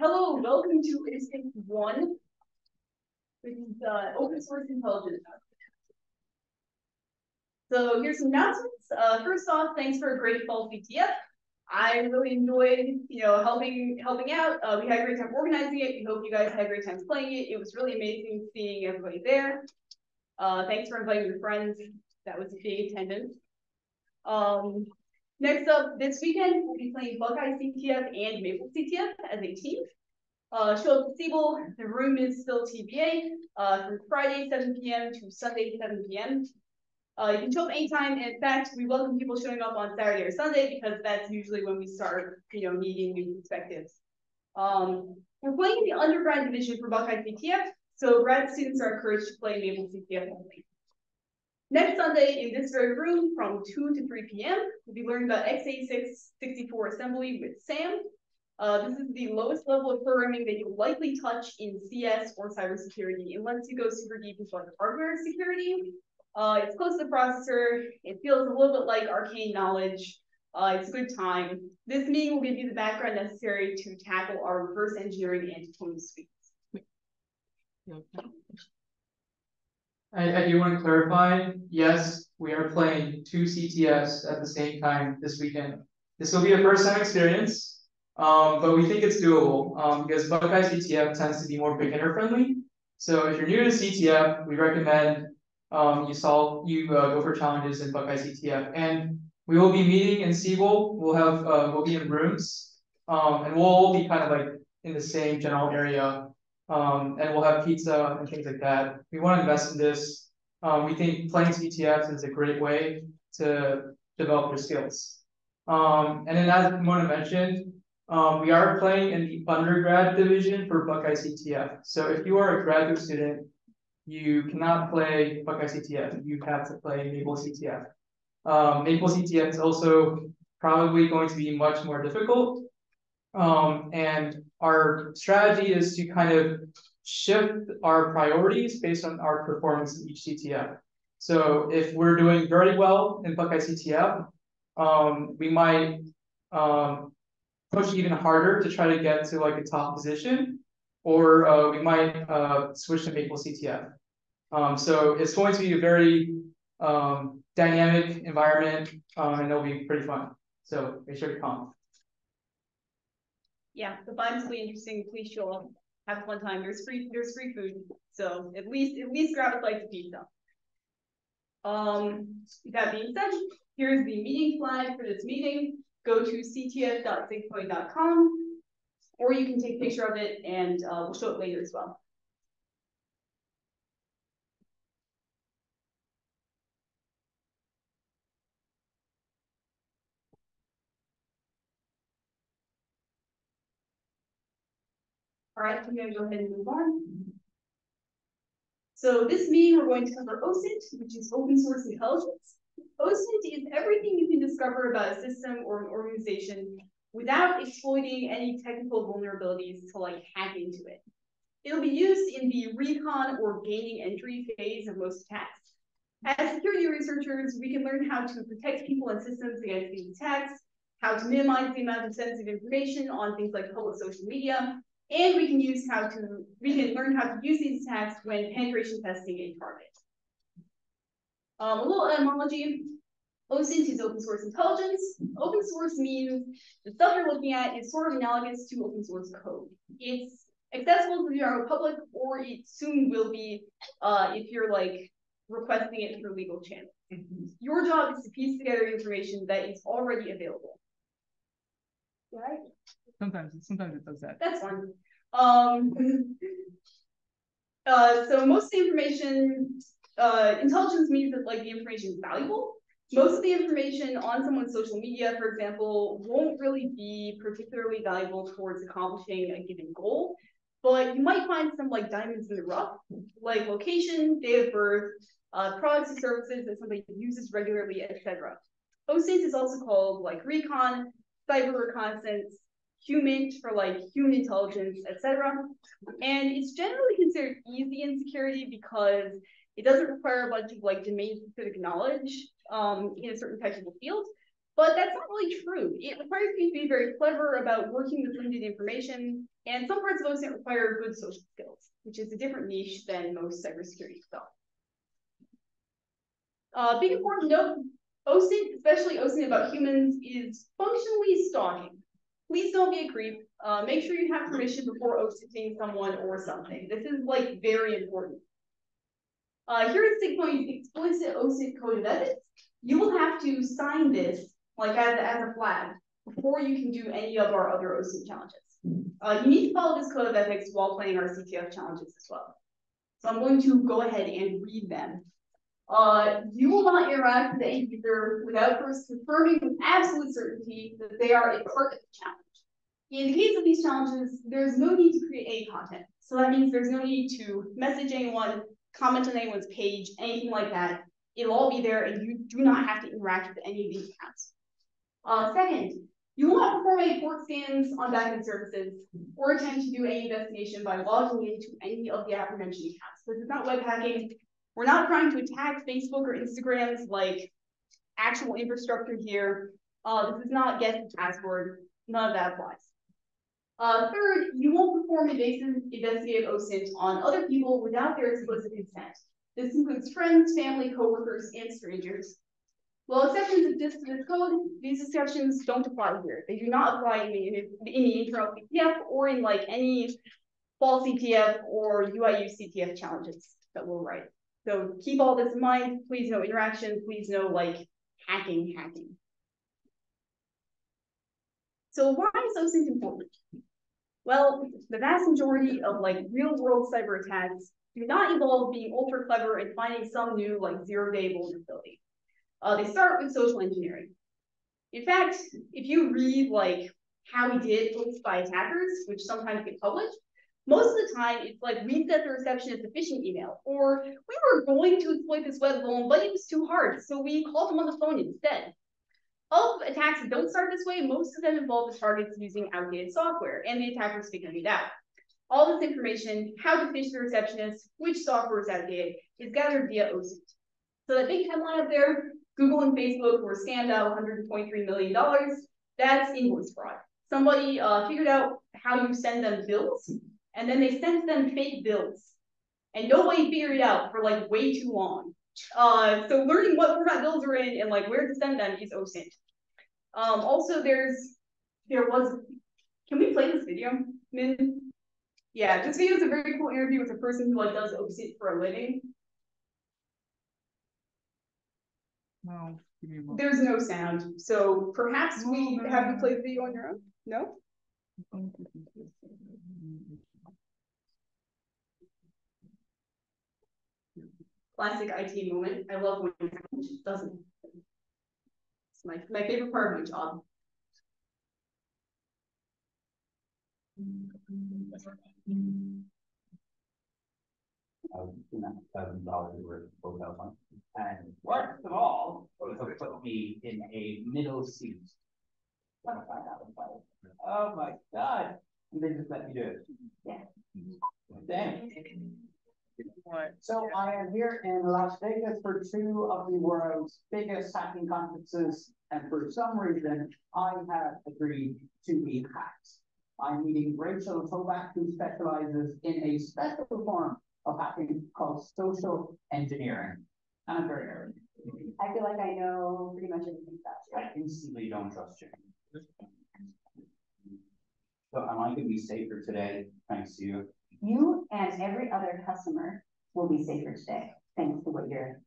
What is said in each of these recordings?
Hello, welcome to OSINT One, which is open source intelligence. So here's some announcements. Uh, first off, thanks for a great fall CTF. I really enjoyed, you know, helping helping out. Uh, we had a great time organizing it. We hope you guys had a great time playing it. It was really amazing seeing everybody there. Uh, thanks for inviting your friends. That was a big attendance. Um, next up, this weekend, we'll be playing Buckeye CTF and Maple CTF as a team. Uh, show up at Siebel. The room is still TBA uh, from Friday 7 p.m. to Sunday 7 p.m. Uh, you can show up anytime. In fact, we welcome people showing up on Saturday or Sunday because that's usually when we start, you know, needing new perspectives. Um, we're playing in the undergrad division for Buckeye CTF, so grad students are encouraged to play Maple CTF only. Next Sunday, in this very room from 2 to 3 p.m., we'll be learning about x86 64 assembly with Sam. Uh, this is the lowest level of programming that you'll likely touch in CS or cybersecurity, unless you go super deep into like hardware security uh, it's close to the processor. It feels a little bit like arcane knowledge. Uh, it's a good time. This meeting will give you the background necessary to tackle our reverse engineering and pwn suites. I, I do want to clarify, yes, we are playing two CTFs at the same time this weekend. This will be a first time experience, um, but we think it's doable um, because Buckeye CTF tends to be more beginner friendly. So if you're new to CTF, we recommend um, you solve, you uh, go for challenges in Buckeye CTF. And we will be meeting in Siebel. We'll have, uh, we'll be in rooms, um, and we'll all be kind of like in the same general area. Um, and we'll have pizza and things like that. We want to invest in this. Um, we think playing CTFs is a great way to develop your skills. Um, and then as Mona mentioned, um, we are playing in the undergrad division for Buckeye CTF. So if you are a graduate student you cannot play Buckeye CTF. You have to play Maple CTF. Um, Maple CTF is also probably going to be much more difficult. Um, and our strategy is to kind of shift our priorities based on our performance in each CTF. So if we're doing very well in Buckeye CTF, um, we might um, push even harder to try to get to like a top position, or uh, we might uh, switch to Maple CTF. Um, so it's going to be a very um, dynamic environment um, and it'll be pretty fun. So make sure to come. Yeah, the vibes will be interesting. Please show up. Have fun time. There's free there's free food. So at least at least grab a slice of pizza. Um, that being said, here's the meeting flag for this meeting. Go to ctf.sigpwny.com or you can take a picture of it and uh, we'll show it later as well. All right, I'm gonna go ahead and move on. So this meeting, we're going to cover OSINT, which is open source intelligence. OSINT is everything you can discover about a system or an organization without exploiting any technical vulnerabilities to like hack into it. It'll be used in the recon or gaining entry phase of most attacks. As security researchers, we can learn how to protect people and systems against these attacks, how to minimize the amount of sensitive information on things like public social media, and we can use how to, we can learn how to use these attacks when penetration testing a target. Um, a little etymology. OSINT is open source intelligence. Open source means the stuff you're looking at is sort of analogous to open source code. It's accessible to the general public, or it soon will be uh, if you're like requesting it through legal channels. Mm -hmm. Your job is to piece together information that is already available. Right? Sometimes, sometimes it does that. That's fine. Um, uh, so most of the information, uh, intelligence means that like the information is valuable. Most of the information on someone's social media, for example, won't really be particularly valuable towards accomplishing a given goal, but you might find some like diamonds in the rough, like location, date of birth, uh, products and services that somebody uses regularly, etc. OSINT is also called like recon, cyber reconnaissance, human for like human intelligence, etc. And it's generally considered easy in security because it doesn't require a bunch of like domain specific knowledge um, in a certain technical field, But that's not really true. It requires you to be very clever about working with limited information, and some parts of OSINT require good social skills, which is a different niche than most cybersecurity stuff. Uh, big important note, OSINT, especially OSINT about humans, is functionally stalking. Please don't be a creep. Uh, make sure you have permission before OSINTing someone or something. This is like very important. Uh, here at SIGPwny, explicit OSINT code of ethics. You will have to sign this like as, as a flag before you can do any of our other OSINT challenges. Uh, you need to follow this code of ethics while playing our CTF challenges as well. So I'm going to go ahead and read them. Uh, you will not interact with the end user without first confirming with absolute certainty that they are a part of the challenge. In the case of these challenges, there's no need to create any content. So that means there's no need to message anyone, comment on anyone's page, anything like that. It'll all be there and you do not have to interact with any of these accounts. Uh, second, you will not perform any port scans on backend services or attempt to do any investigation by logging into any of the aforementioned accounts. This is not web hacking. We're not trying to attack Facebook or Instagram's like actual infrastructure here. Uh, this is not guess the password. None of that applies. Uh, third, you won't perform invasive investigative OSINT on other people without their explicit consent. This includes friends, family, coworkers, and strangers. Well, exceptions exist to this code. These exceptions don't apply here. They do not apply in the, in the internal CTF or in like any Fall CTF or UIU CTF challenges that we'll write. So keep all this in mind. Please no interaction. Please no like hacking, hacking. So why is OSINT important? Well, the vast majority of like real world cyber attacks do not involve being ultra clever and finding some new like zero day vulnerability. Uh, they start with social engineering. In fact, if you read like how we did posts by attackers, which sometimes get published, most of the time it's like reset the receptionist a phishing email, or we were going to exploit this web vuln, but it was too hard, so we called them on the phone instead. All attacks that don't start this way, most of them involve the targets using outdated software, and the attackers figuring it out. All this information, how to phish the receptionist, which software is outdated, is gathered via OSINT. So that big headline up there, Google and Facebook were scammed out $123 million. That's invoice fraud. Somebody uh, figured out how you send them bills, and then they sent them fake bills. And nobody figured it out for like way too long. Uh, so learning what format bills are in and like where to send them is OSINT. Um, also, there's there was. Can we play this video, Min? Yeah, this video is a very cool interview with a person who like does OSINT for a living. No, There's no sound, so perhaps we have you play the video on your own? No? Classic IT moment. I love when it doesn't. It's my, my favorite part of my job. of seven dollars worth of hotel fund. And worst of all, was to put me in a middle seat. Oh my god, and they just let me do it. Yeah. Damn. So I am here in Las Vegas for two of the world's biggest hacking conferences, and for some reason, I have agreed to be hacked. I'm meeting Rachel Tobac, who specializes in a special form of hacking called social engineering. And I'm very nervous. I feel like I know pretty much everything about you. I instantly don't trust you. So am I gonna be safer today, thanks to you? You. And every other customer will be safer today, thanks to what you're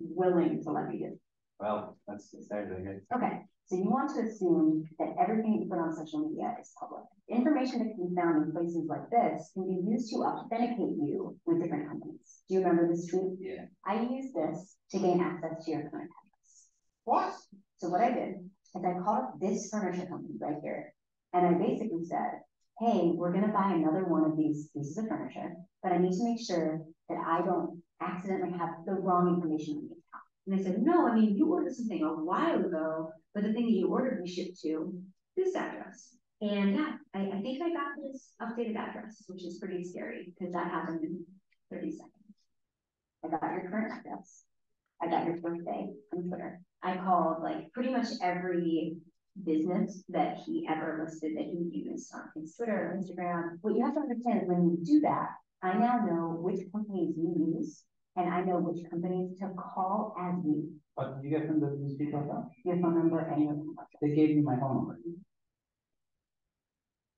willing to let me do. Well, that's the good. Okay, so you want to assume that everything you put on social media is public. Information that can be found in places like this can be used to authenticate you with different companies. Do you remember this tweet? Yeah. I use this to gain access to your current address. What? So what I did is I called up this furniture company right here, and I basically said, hey, we're gonna buy another one of these pieces of furniture, but I need to make sure that I don't accidentally have the wrong information on the account. And they said, no, I mean, you ordered something a while ago, but the thing that you ordered, we shipped to this address. And yeah, I, I think I got this updated address, which is pretty scary, because that happened in thirty seconds. I got your current address. I got your birthday on Twitter. I called like pretty much every business that he ever listed that he used on his Twitter or Instagram. What you have to understand is when you do that, I now know which companies you use and I know which companies to call as you. What did you get from the, these people? Your phone number and your phone number. They gave me my phone number.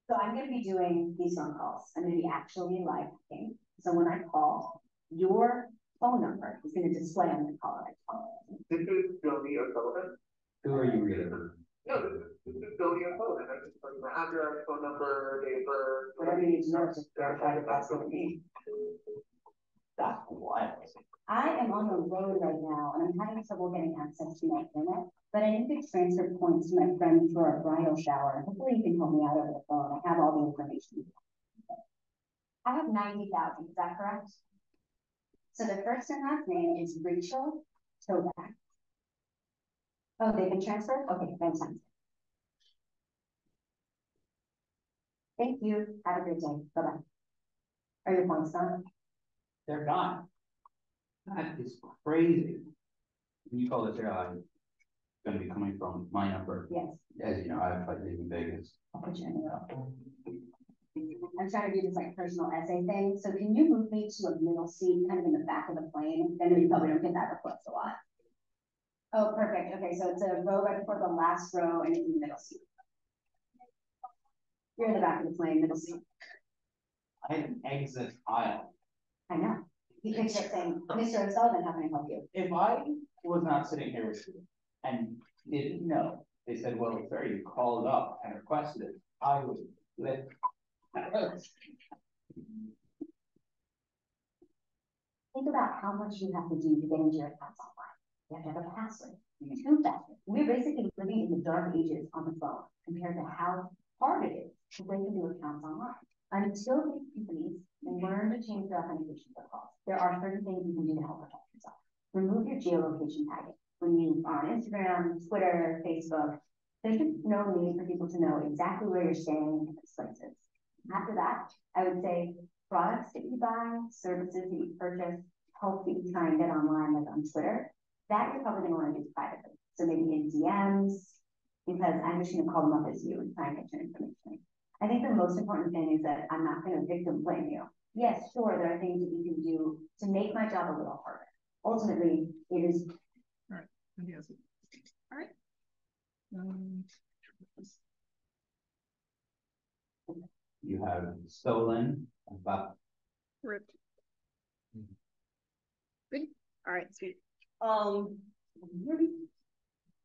So I'm gonna be doing these phone calls. I'm gonna be actually live talking. So when I call, your phone number is gonna display on the caller. This is Donie O'Sullivan. Who are you really? No, this is, this is Donie O'Sullivan. I just put my address, phone number, date of birth. Whatever you need to know, just verify that that's what you need. That's wild. I am on the road right now and I'm having trouble getting access to my internet, but I need to transfer points to my friend for a bridal shower. Hopefully you can help me out over the phone. I have all the information. I have ninety thousand, is that correct? So the first and last name is Rachel Tobac. Oh, they've been transferred? Okay, fantastic. Thank you. Have a great day. Bye-bye. Are your points done? They're gone. That is crazy. You call this airline, it's gonna be coming from my number. Yes, As you know, I have flights in Vegas. I'll put you in. I'm trying to do this like personal essay thing, so can you move me to a middle seat, kind of in the back of the plane? I know you probably don't get that request a lot. Oh, perfect, okay, so it's a row right before the last row and it's in the middle seat. You're in the back of the plane, middle seat, I had an exit aisle. I know. You picture it saying, Mr. O'Sullivan, how can I help you? If I was not sitting here with you and didn't know, they said, well, sir, you called up and requested it, I would let. Think about how much you have to do to get into your class online. Have to a password, two. We're basically living in the dark ages on the phone compared to how hard it is to break into accounts online. Until these companies learn to change their authentication protocols, there are certain things you can do to help protect yourself. Remove your geolocation tagging. When you are on Instagram, Twitter, Facebook, there's just no need for people to know exactly where you're staying places. After that, I would say products that you buy, services that you purchase, help that you try and get online, like on Twitter, that you're probably gonna wanna do privately. So maybe in DMs, because I'm just gonna call them up as you and try and get your information. I think the most important thing is that I'm not gonna victim blame you. Yes, sure, there are things that you can do to make my job a little harder. Ultimately, it is Yes. All right. Um, You have stolen about Ripped. Good, alright, sweet. Um.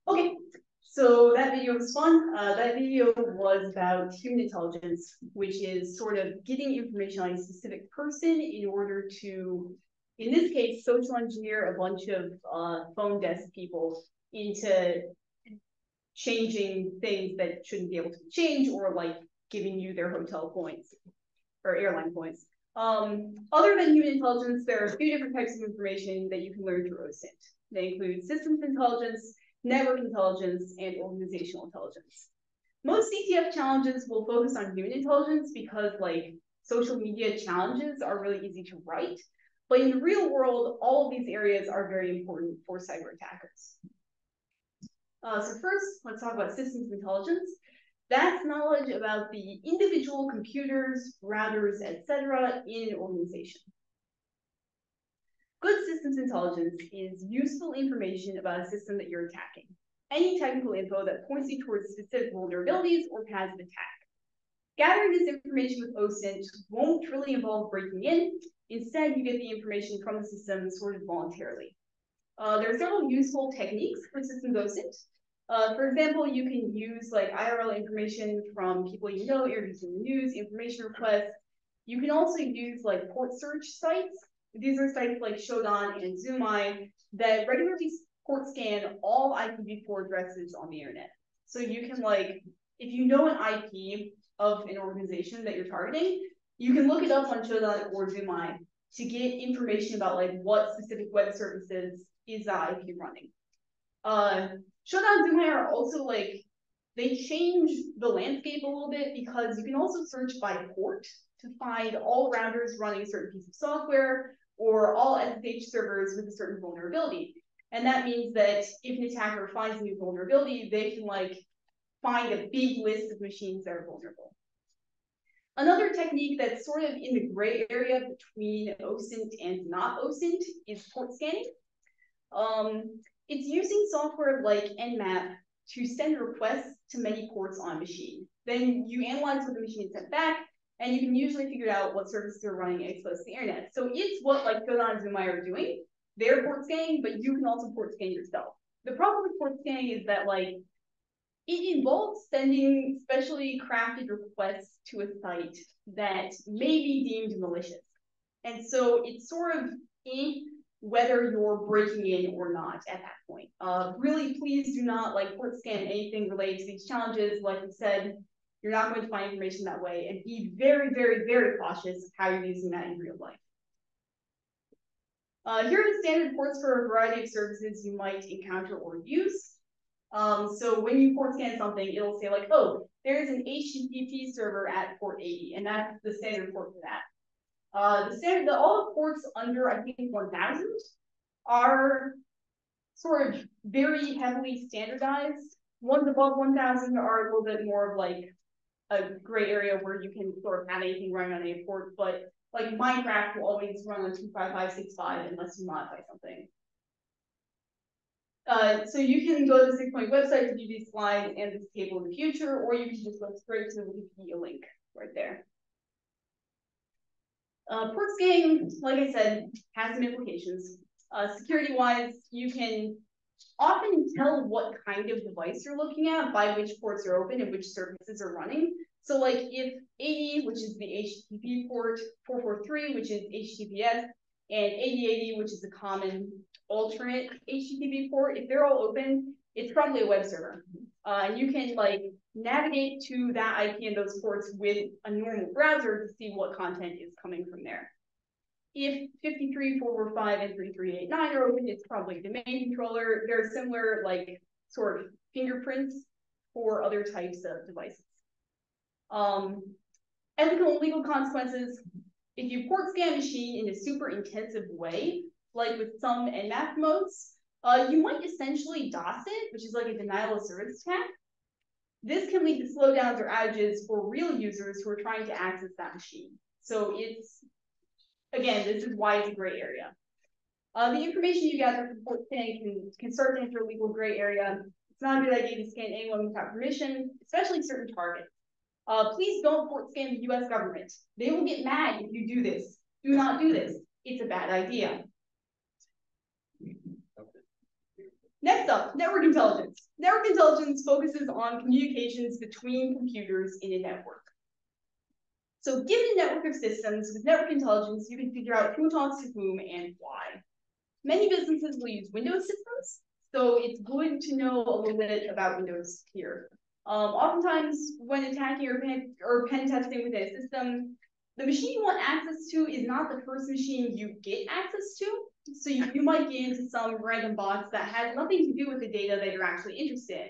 Okay, so that video was fun. Uh, that video was about human intelligence, which is sort of getting information on a specific person in order to, in this case, social engineer a bunch of uh phone desk people into changing things that shouldn't be able to change or like giving you their hotel points or airline points. Um, other than human intelligence, there are a few different types of information that you can learn through OSINT. They include systems intelligence, network intelligence, and organizational intelligence. Most CTF challenges will focus on human intelligence because like social media challenges are really easy to write. But in the real world, all of these areas are very important for cyber attackers. Uh, so first, let's talk about systems intelligence. That's knowledge about the individual computers, routers, etc. in an organization. Good systems intelligence is useful information about a system that you're attacking. Any technical info that points you towards specific vulnerabilities or paths of attack. Gathering this information with OSINT won't really involve breaking in. Instead, you get the information from the system sort of voluntarily. Uh, there are several useful techniques for systems OSINT. Uh, for example, you can use like IRL information from people you know, introducing news, information requests. You can also use like port search sites. These are sites like Shodan and Zoomeye that regularly port scan all IPv4 addresses on the internet. So you can like, if you know an IP of an organization that you're targeting, you can look it up on Shodan or Zoomeye to get information about like what specific web services is that IP running. Uh, Shodan Zoomeye are also like, they change the landscape a little bit because you can also search by port to find all routers running a certain piece of software or all SSH servers with a certain vulnerability. And that means that if an attacker finds a new vulnerability, they can like find a big list of machines that are vulnerable. Another technique that's sort of in the gray area between OSINT and not OSINT is port scanning. Um, it's using software like Nmap to send requests to many ports on a machine. Then you analyze what the machine sent back, and you can usually figure out what services are running exposed to the internet. So it's what like Shodan and Zoomeye are doing. They're port scanning, but you can also port scan yourself. The problem with port scanning is that like it involves sending specially crafted requests to a site that may be deemed malicious. And so it's sort of in whether you're breaking in or not at that point. Uh, really, please do not like port scan anything related to these challenges. Like we said, you're not going to find information that way and be very, very, very cautious of how you're using that in real life. Uh, here are the standard ports for a variety of services you might encounter or use. Um, so when you port scan something, it'll say like, oh, there's an HTTP server at port 80, and that's the standard port for that. Uh, the the, all the ports under, I think, 1000 are sort of very heavily standardized. Ones above 1000 are a little bit more of like a gray area where you can sort of have anything running on a port, but like Minecraft will always run on 25565 unless you modify something. Uh, so you can go to the SIGPwny website to view these slides and this table in the future, or you can just go straight to the Wikipedia link right there. Uh, port like I said, has some implications. Uh, Security-wise, you can often tell what kind of device you're looking at by which ports are open and which services are running. So like if 80, which is the HTTP port, 443, which is HTTPS, and 8080, which is a common alternate HTTP port, if they're all open, it's probably a web server. Uh, and you can like navigate to that IP and those ports with a normal browser to see what content is coming from there. If 53, 445, and 3389 are open, it's probably domain controller. There are similar like sort of fingerprints for other types of devices. Um, ethical and legal consequences. If you port scan a machine in a super intensive way, like with some Nmap modes, uh, you might essentially DOS it, which is like a denial of service attack. This can lead to slowdowns or outages for real users who are trying to access that machine. So it's, again, this is why it's a gray area. Uh, the information you gather from port scanning can, can start to enter a legal gray area. It's not a good idea to scan anyone without permission, especially certain targets. Uh, please don't port scan the US government. They will get mad if you do this. Do not do this. It's a bad idea. Next up, network intelligence. Network intelligence focuses on communications between computers in a network. So given a network of systems with network intelligence, you can figure out who talks to whom and why. Many businesses will use Windows systems, so it's good to know a little bit about Windows here. Um, oftentimes, when attacking or pen, or pen testing within a system, the machine you want access to is not the first machine you get access to. So you, you might get into some random box that has nothing to do with the data that you're actually interested in.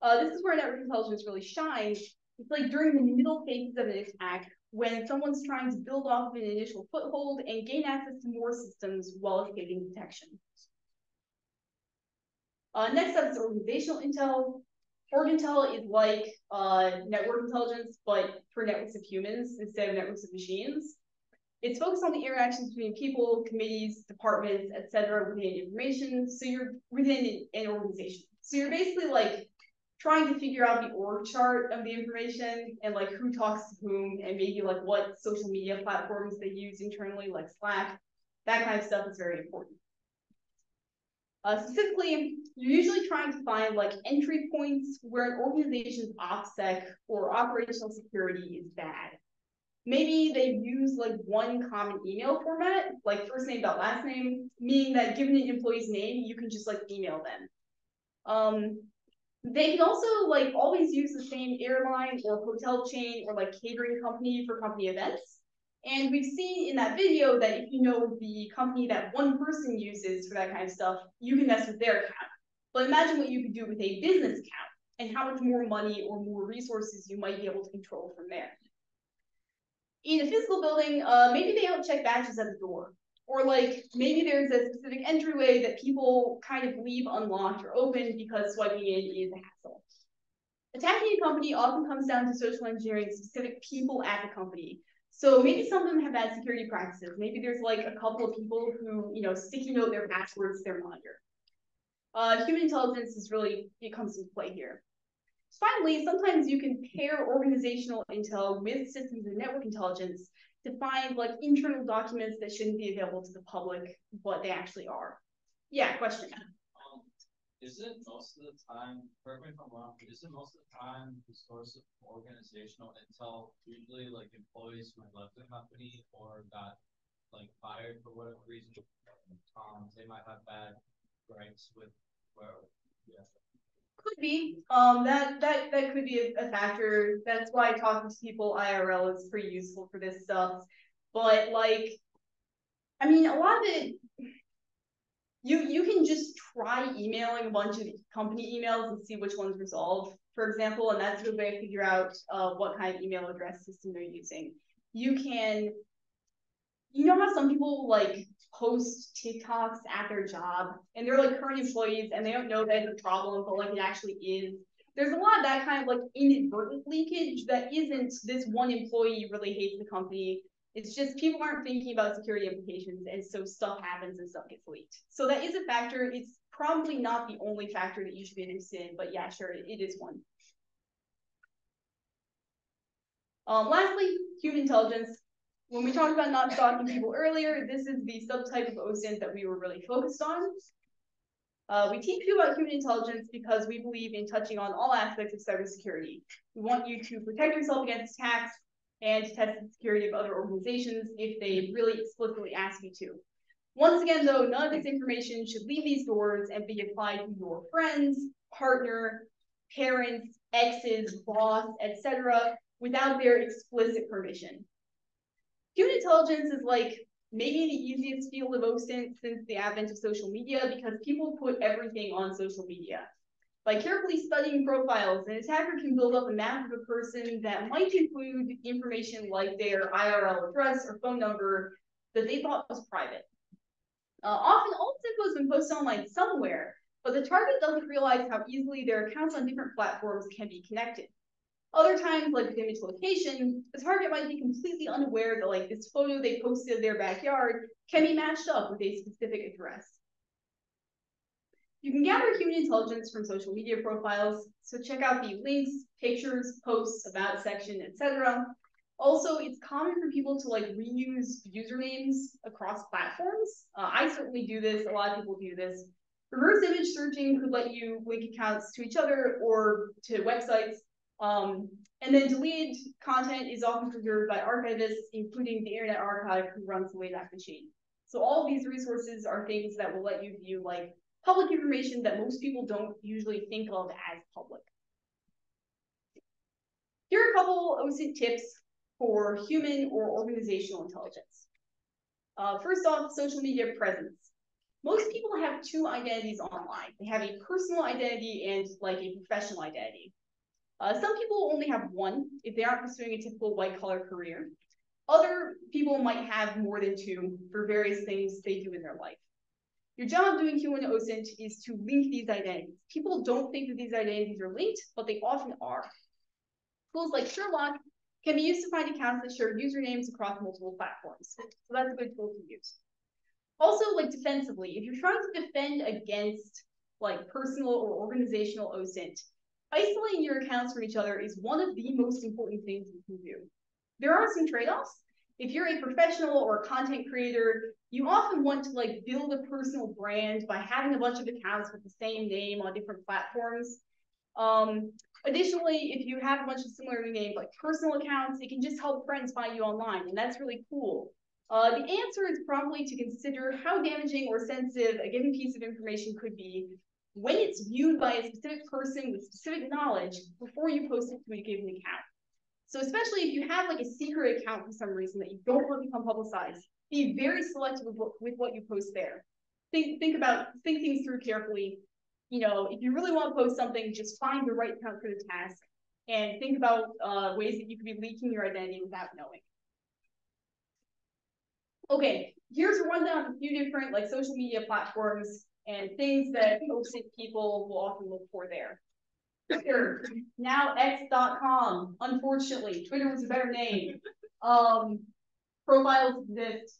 Uh, this is where network intelligence really shines. It's like during the middle phases of an attack when someone's trying to build off of an initial foothold and gain access to more systems while escaping detection. Uh, next up is organizational intel. Org intel is like uh, network intelligence, but for networks of humans instead of networks of machines. It's focused on the interactions between people, committees, departments, etc. within information. So you're within an organization. So you're basically like trying to figure out the org chart of the information and like who talks to whom and maybe like what social media platforms they use internally, like Slack. That kind of stuff is very important. Uh, specifically, you're usually trying to find like entry points where an organization's OPSEC or operational security is bad maybe they use like one common email format, like first name dot last name, meaning that given an employee's name, you can just like email them. Um, they can also like always use the same airline or hotel chain or like catering company for company events. And we've seen in that video that if you know the company that one person uses for that kind of stuff, you can mess with their account. But imagine what you could do with a business account and how much more money or more resources you might be able to control from there in a physical building, uh, maybe they don't check badges at the door. Or like, maybe there's a specific entryway that people kind of leave unlocked or open because swiping in is a hassle. Attacking a company often comes down to social engineering specific people at the company. So maybe some of them have bad security practices. Maybe there's like a couple of people who, you know, sticky note their passwords to their monitor. Uh, human intelligence is really, it comes into play here. Finally, sometimes you can pair organizational intel with systems and network intelligence to find like internal documents that shouldn't be available to the public, but they actually are. Yeah, question. Um, is it most of the time, correct me if I'm wrong, is it most of the time the source of organizational intel usually like employees who left the company or got like fired for whatever reason? Um, they might have bad gripes with where, yeah. Could be. Um, that that that could be a, a, factor. That's why talking to people IRL is pretty useful for this stuff. But like, I mean, a lot of it, you you can just try emailing a bunch of company emails and see which ones resolve, for example, and that's a good way to figure out uh, what kind of email address system they're using. You can, you know how some people like post TikToks at their job and they're like current employees and they don't know that it's a problem, but like it actually is. There's a lot of that kind of like inadvertent leakage that isn't this one employee really hates the company. It's just people aren't thinking about security implications and so stuff happens and stuff gets leaked. So that is a factor. It's probably not the only factor that you should be interested in, but yeah, sure, it, is one. Um, lastly, human intelligence. When we talked about not stalking people earlier, this is the subtype of OSINT that we were really focused on. Uh, we teach you about human intelligence because we believe in touching on all aspects of cybersecurity. We want you to protect yourself against attacks and test the security of other organizations if they really explicitly ask you to. Once again, though, none of this information should leave these doors and be applied to your friends, partner, parents, exes, boss, etc., without their explicit permission. Human intelligence is like maybe the easiest field of OSINT since the advent of social media because people put everything on social media. By carefully studying profiles, an attacker can build up a map of a person that might include information like their IRL address or phone number that they thought was private. Uh, often all this info has been posted online somewhere, but the target doesn't realize how easily their accounts on different platforms can be connected. Other times, like with image location, the target might be completely unaware that like this photo they posted of their backyard can be matched up with a specific address. You can gather human intelligence from social media profiles, so check out the links, pictures, posts, about section, etc. Also, it's common for people to like reuse usernames across platforms. Uh, I certainly do this, a lot of people do this. Reverse image searching could let you link accounts to each other or to websites um, and then deleted content is often preserved by archivists, including the Internet Archive, who runs the Wayback Machine. So all of these resources are things that will let you view like public information that most people don't usually think of as public. Here are a couple OSINT tips for human or organizational intelligence. Uh, first off, social media presence. Most people have two identities online. They have a personal identity and like a professional identity. Uh, some people only have one if they aren't pursuing a typical white collar career. Other people might have more than two for various things they do in their life. Your job doing human OSINT is to link these identities. People don't think that these identities are linked, but they often are. Tools like Sherlock can be used to find accounts that share usernames across multiple platforms. So that's a good tool to use. Also, like defensively, if you're trying to defend against like personal or organizational OSINT, Isolating your accounts from each other is one of the most important things you can do. There are some trade-offs. If you're a professional or a content creator, you often want to like build a personal brand by having a bunch of accounts with the same name on different platforms. Um, additionally, if you have a bunch of similarly named like personal accounts, it can just help friends find you online, and that's really cool. Uh, the answer is probably to consider how damaging or sensitive a given piece of information could be when it's viewed by a specific person with specific knowledge before you post it to a given account. So especially if you have like a secret account for some reason that you don't want to become publicized, be very selective with what, with what you post there. Think think about think things through carefully. You know, if you really want to post something, just find the right account for the task and think about uh, ways that you could be leaking your identity without knowing. Okay, here's a rundown of a few different like social media platforms and things that OSINT people will often look for there. Twitter, now X.com, unfortunately, Twitter was a better name. Um, profiles exist.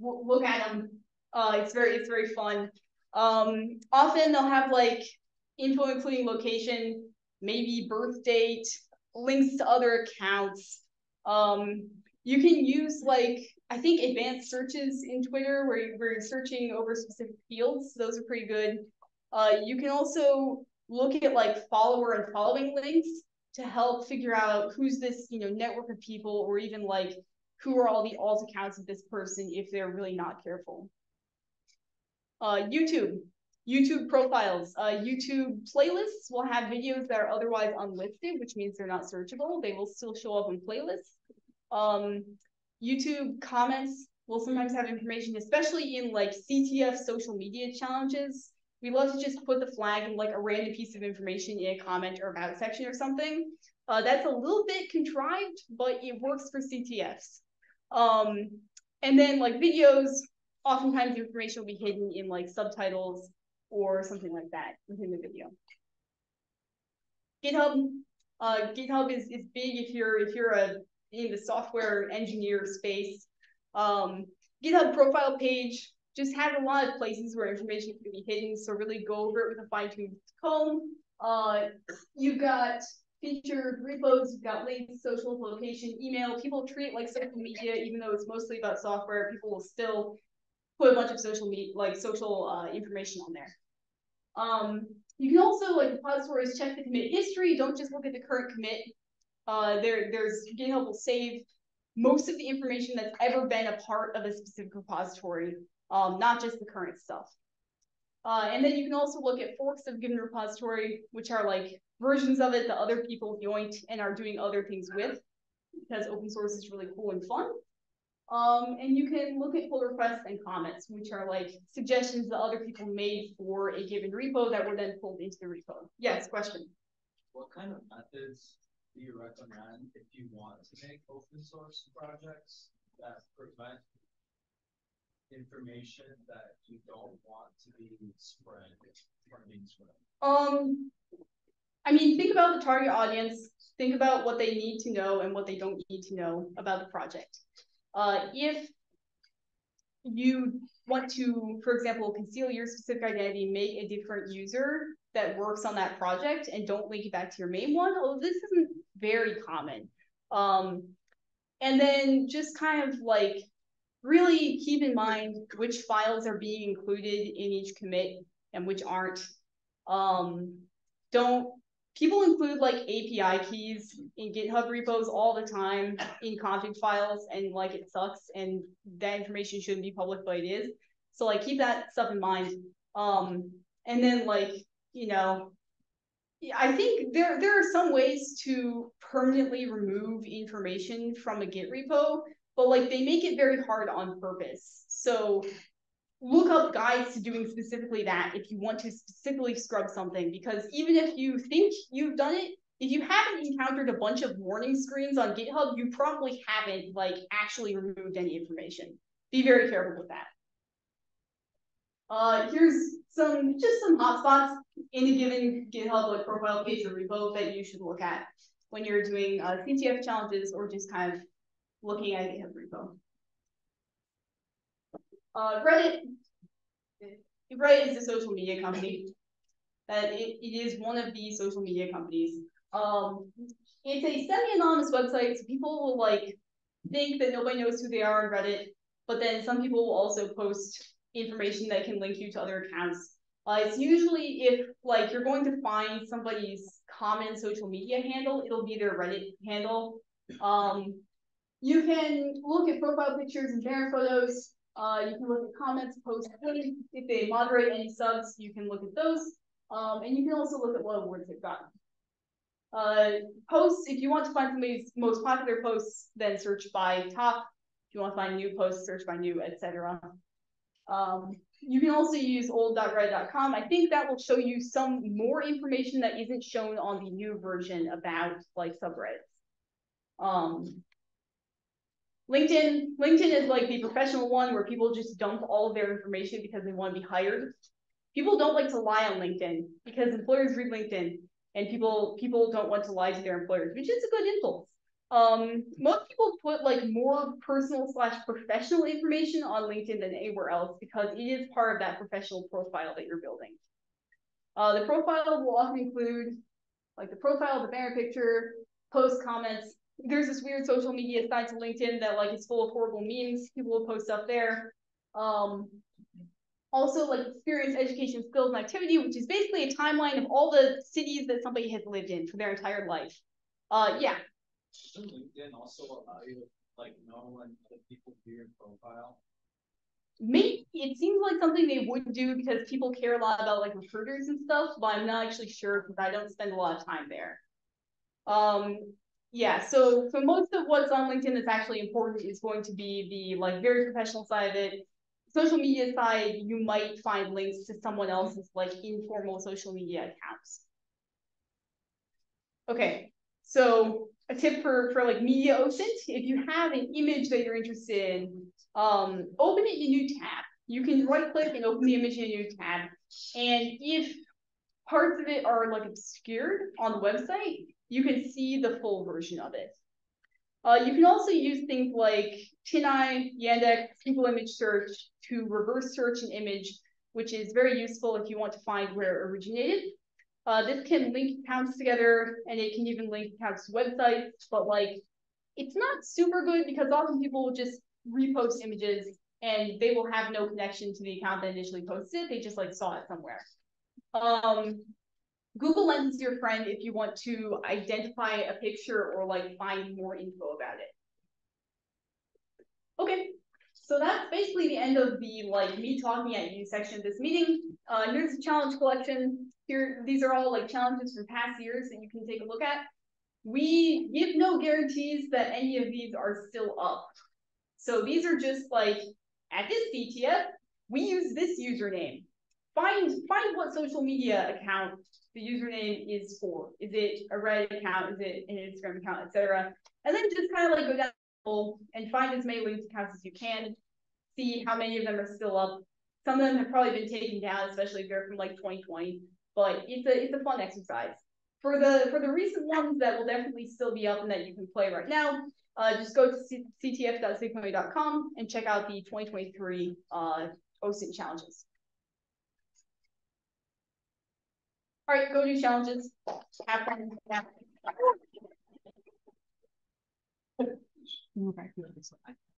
Look at them. Uh, it's very, it's very fun. Um, often they'll have like info including location, maybe birth date, links to other accounts. Um, you can use like, I think advanced searches in Twitter where you- where you're searching over specific fields. Those are pretty good. Uh, you can also look at like follower and following links to help figure out who's this, you know, network of people or even like who are all the alt accounts of this person if they're really not careful. Uh, YouTube, YouTube profiles, uh, YouTube playlists will have videos that are otherwise unlisted, which means they're not searchable. They will still show up in playlists. Um, YouTube comments will sometimes have information, especially in like CTF social media challenges. We love to just put the flag in like a random piece of information in a comment or about section or something. Uh, that's a little bit contrived, but it works for CTFs. Um, and then like videos, oftentimes the information will be hidden in like subtitles or something like that within the video. GitHub, uh, GitHub is, is big if you're if you're a in the software engineer space. Um, GitHub profile page just has a lot of places where information could be hidden, so really go over it with a fine tooth comb. Uh, you've got featured repos, you've got links, social location, email. People treat like social media, even though it's mostly about software. People will still put a bunch of social media, like social uh, information on there. Um, you can also, like repositories, check the commit history. Don't just look at the current commit. Uh, there, there's GitHub will save most of the information that's ever been a part of a specific repository, um, not just the current stuff. Uh, and then you can also look at forks of given repository, which are like versions of it that other people joined and are doing other things with, because open source is really cool and fun. Um, and you can look at pull requests and comments, which are like suggestions that other people made for a given repo that were then pulled into the repo. Yes, question. What kind of methods do you recommend if you want to make open source projects that prevent information that you don't want to be spread from being spread? Um, I mean, think about the target audience, think about what they need to know and what they don't need to know about the project. Uh, if you want to, for example, conceal your specific identity, make a different user that works on that project and don't link it back to your main one, although this isn't very common. Um, and then just kind of like really keep in mind which files are being included in each commit and which aren't. Um, don't people include like API keys in GitHub repos all the time in config files and like it sucks and that information shouldn't be public, but it is. So like keep that stuff in mind. Um, and then like, you know, I think there there are some ways to permanently remove information from a Git repo, but like they make it very hard on purpose. So look up guides to doing specifically that if you want to specifically scrub something, because even if you think you've done it, if you haven't encountered a bunch of warning screens on GitHub, you probably haven't like actually removed any information. Be very careful with that. Uh, here's some just some hotspots in a given GitHub like profile page or repo that you should look at when you're doing uh, CTF challenges or just kind of looking at GitHub repo. Uh, Reddit, Reddit is a social media company. That it, it is one of the social media companies. Um, it's a semi-anonymous website, so people will like think that nobody knows who they are on Reddit, but then some people will also post information that can link you to other accounts. Uh, it's usually if like you're going to find somebody's common social media handle, it'll be their Reddit handle. Um, you can look at profile pictures and banner photos. Uh, you can look at comments, posts, if they moderate any subs, you can look at those. Um, and you can also look at what awards they've gotten. Uh, posts, if you want to find somebody's most popular posts, then search by top. If you want to find new posts, search by new, etc. Um, you can also use old.reddit.com. I think that will show you some more information that isn't shown on the new version about like subreddits. Um, LinkedIn, LinkedIn is like the professional one where people just dump all of their information because they want to be hired. People don't like to lie on LinkedIn because employers read LinkedIn and people people don't want to lie to their employers, which is a good impulse. Um, most people put like more personal slash professional information on LinkedIn than anywhere else because it is part of that professional profile that you're building. Uh, the profile will often include like the profile, the banner picture, post comments. There's this weird social media side to LinkedIn that like is full of horrible memes. People will post stuff there. Um, also like experience, education, skills, and activity, which is basically a timeline of all the cities that somebody has lived in for their entire life. Uh, yeah, Doesn't LinkedIn also allow you to like know when other people view your profile? maybe it seems like something they would do because people care a lot about like recruiters and stuff, but I'm not actually sure because I don't spend a lot of time there. Um, yeah, so so most of what's on LinkedIn that's actually important is going to be the like very professional side of it. Social media side, you might find links to someone else's like informal social media accounts. Okay, so a tip for for like media OSINT, if you have an image that you're interested in, um, open it in a new tab. You can right click and open the image in a new tab. And if parts of it are like obscured on the website, you can see the full version of it. Uh, you can also use things like TinEye, Yandex, Google image search to reverse search an image, which is very useful if you want to find where it originated. Uh, this can link accounts together and it can even link accounts to websites, but like it's not super good because often people will just repost images and they will have no connection to the account that initially posted it. They just like saw it somewhere. Um, Google Lens is your friend if you want to identify a picture or like find more info about it. Okay, so that's basically the end of the like me talking at you section of this meeting. Uh, here's the challenge collection. Here, these are all like challenges from past years that you can take a look at. We give no guarantees that any of these are still up. So these are just like at this CTF, we use this username. Find find what social media account the username is for. Is it a Reddit account? Is it an Instagram account, etc. And then just kind of like go down and find as many linked accounts as you can. See how many of them are still up. Some of them have probably been taken down, especially if they're from like 2020. But it's a it's a fun exercise. For the for the recent ones that will definitely still be up and that you can play right now, uh, just go to ctf.sigpwny.com and check out the 2023 uh, OSINT challenges. All right, go do challenges. Have fun.